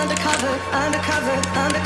undercover, undercover, undercover.